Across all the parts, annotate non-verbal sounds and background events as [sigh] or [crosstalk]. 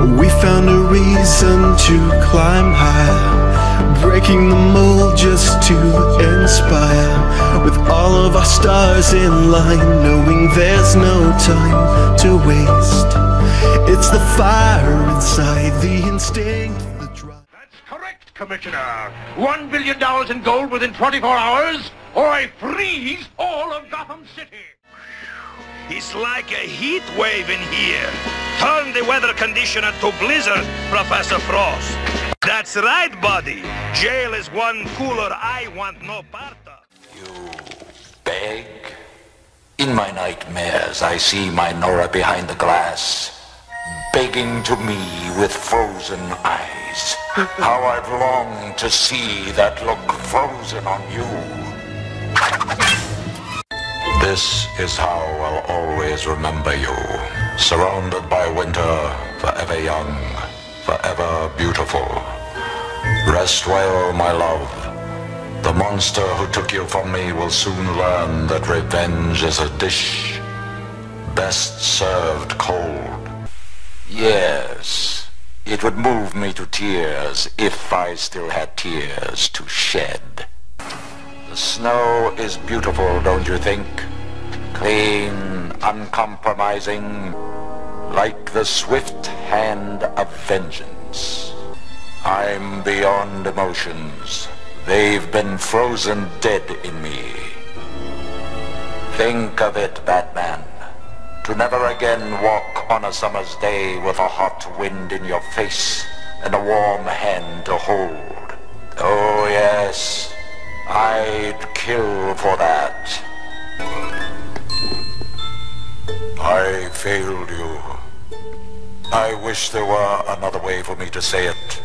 We found a reason to climb higher, breaking the mold just to inspire. With all of our stars in line, knowing there's no time to waste. It's the fire inside, the instinct. That's correct, Commissioner. One billion dollars in gold within 24 hours, or I freeze all of Gotham City. It's like a heat wave in here. Turn the weather conditioner to blizzard, Professor Frost. That's right, buddy. Jail is one cooler I want no part of. You beg? In my nightmares, I see my Nora behind the glass, begging to me with frozen eyes. How I've longed to see that look frozen on you. This is how I'll always remember you. Surrounded by winter, forever young, forever beautiful. Rest well, my love. The monster who took you from me will soon learn that revenge is a dish best served cold. Yes, it would move me to tears if I still had tears to shed. The snow is beautiful, don't you think? Clean, uncompromising, like the swift hand of vengeance. I'm beyond emotions. They've been frozen dead in me. Think of it, Batman. To never again walk on a summer's day with a hot wind in your face and a warm hand to hold. Oh yes, I'd kill for that. I failed you. I wish there were another way for me to say it.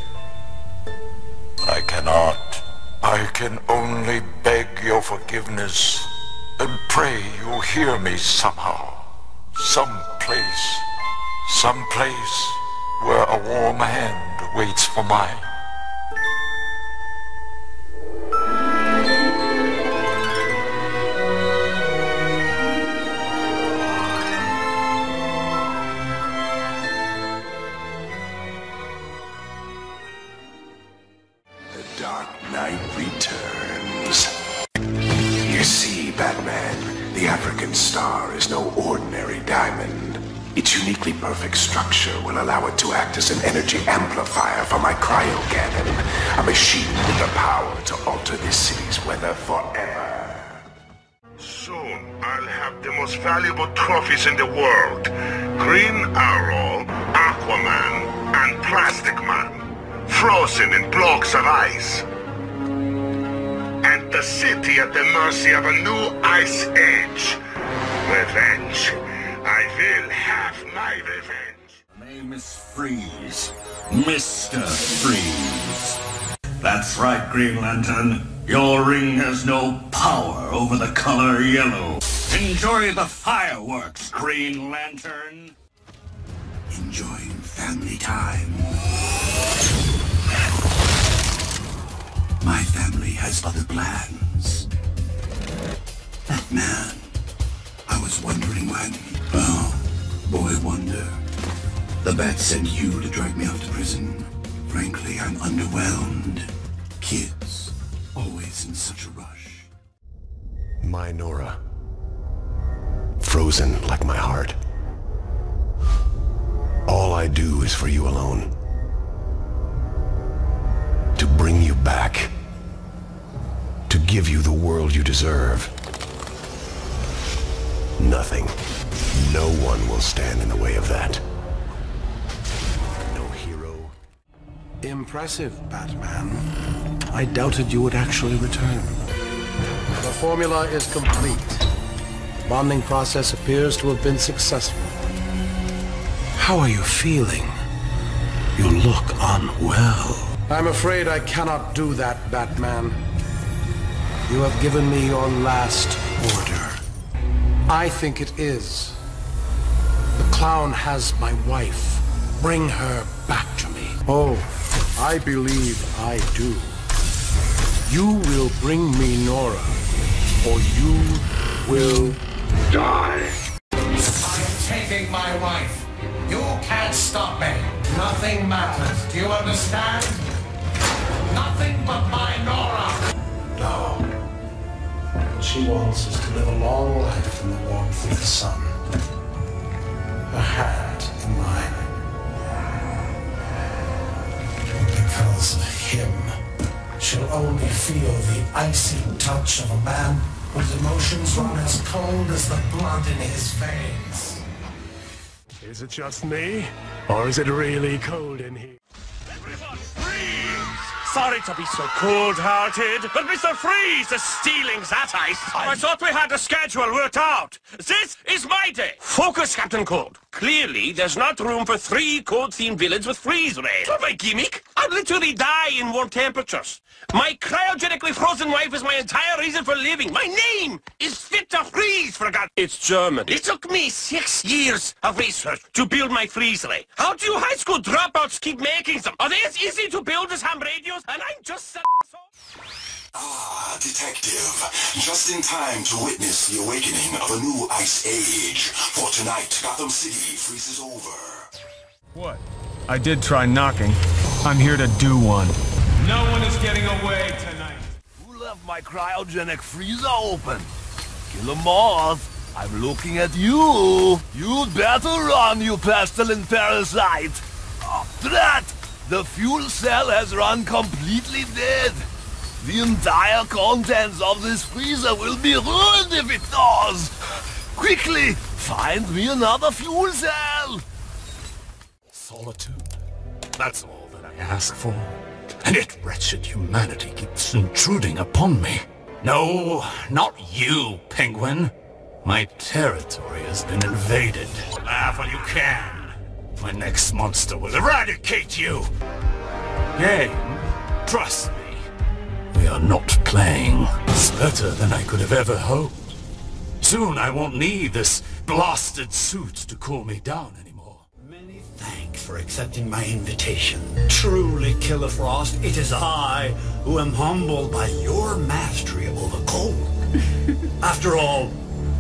I cannot. I can only beg your forgiveness and pray you'll hear me somehow. Some place, some place where a warm hand waits for mine. Dark Knight returns. You see, Batman, the African star is no ordinary diamond. Its uniquely perfect structure will allow it to act as an energy amplifier for my cryo cannon, a machine with the power to alter this city's weather forever. Soon, I'll have the most valuable trophies in the world. Green Arrow, Aquaman, and Plastic Man. Frozen in blocks of ice. And the city at the mercy of a new ice age. Revenge. I will have my revenge. Name is Freeze. Mr. Freeze. That's right, Green Lantern. Your ring has no power over the color yellow. Enjoy the fireworks, Green Lantern. Enjoying family time. Has other plans. Batman, I was wondering when. Oh, boy wonder. The bat sent you to drag me out to prison. Frankly, I'm underwhelmed. Kids, always in such a rush. My Nora. Frozen like my heart. All I do is for you alone. To bring you back. Give you the world you deserve. Nothing. No one will stand in the way of that. No hero. Impressive, Batman. I doubted you would actually return. The formula is complete. The bonding process appears to have been successful. How are you feeling? You look unwell. I'm afraid I cannot do that, Batman. You have given me your last order. I think it is. The clown has my wife. Bring her back to me. Oh, I believe I do. You will bring me Nora, or you will die. I'm taking my wife. You can't stop me. Nothing matters. Do you understand? Nothing but my she wants is to live a long life in the warmth of the sun. Her hand in mine. Because of him, she'll only feel the icy touch of a man whose emotions run as cold as the blood in his veins. Is it just me? Or is it really cold in here? Sorry to be so cold-hearted, but Mr. Freeze is stealing that ice. I thought we had a schedule worked out. This is my day. Focus, Captain Cold. Clearly, there's not room for three cold-themed villains with freeze rays. Not my gimmick. I'd literally die in warm temperatures. My cryogenically frozen wife is my entire reason for living. My name is Fit to Freeze, for God. It's German. It took me six years of research to build my freeze ray. How do you high school dropouts keep making them? Are they as easy to build as ham radios? And I'm just asshole? Ah, detective. Just in time to witness the awakening of a new ice age. For tonight, Gotham City freezes over. What? I did try knocking. I'm here to do one. No one is getting away tonight. Who left my cryogenic freezer open? Killer Moth, I'm looking at you. You'd better run, you pestilent parasite. After that, the fuel cell has run completely dead. The entire contents of this freezer will be ruined if it thaws. Quickly, find me another fuel cell. Solitude. That's all that I ask for. And yet wretched humanity keeps intruding upon me. No, not you, Penguin. My territory has been invaded. Laugh while you can. My next monster will eradicate you. Game, trust me. We are not playing. It's better than I could have ever hoped. Soon I won't need this blasted suit to cool me down anymore. Many thanks for accepting my invitation. Truly, Killer Frost, it is I who am humbled by your mastery over cold. [laughs] After all,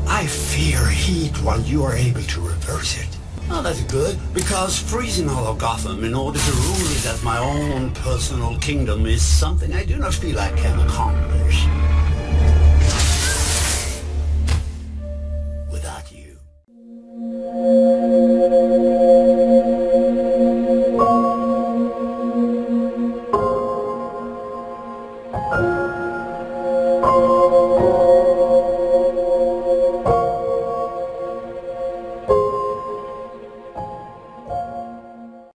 I fear heat while you are able to reverse it. Oh, that's good, because freezing all of Gotham in order to rule it as my own personal kingdom is something I do not feel I can accomplish.